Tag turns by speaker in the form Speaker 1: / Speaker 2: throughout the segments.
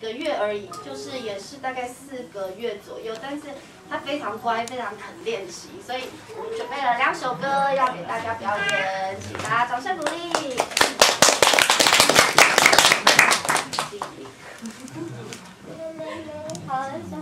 Speaker 1: 个月而已，就是也是大概四个月左右，但是他非常乖，非常肯练习，所以我们准备了两首歌要给大家表演，请大家掌声鼓励。好，想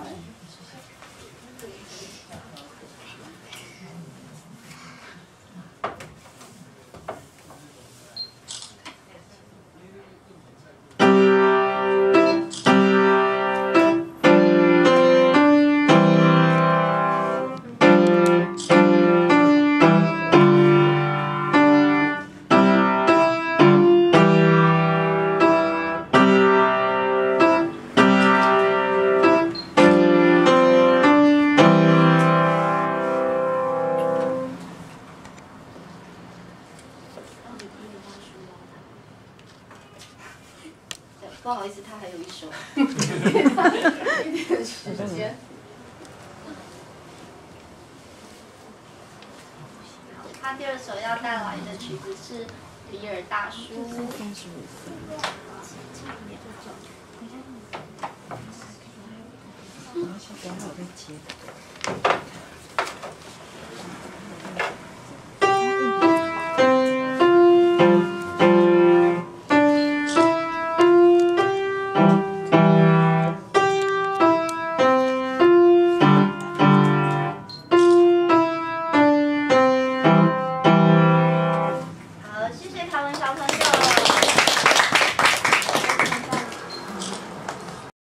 Speaker 1: 不好意思，他还有一首，一点时间。他第二首要带来的曲子是比尔大叔。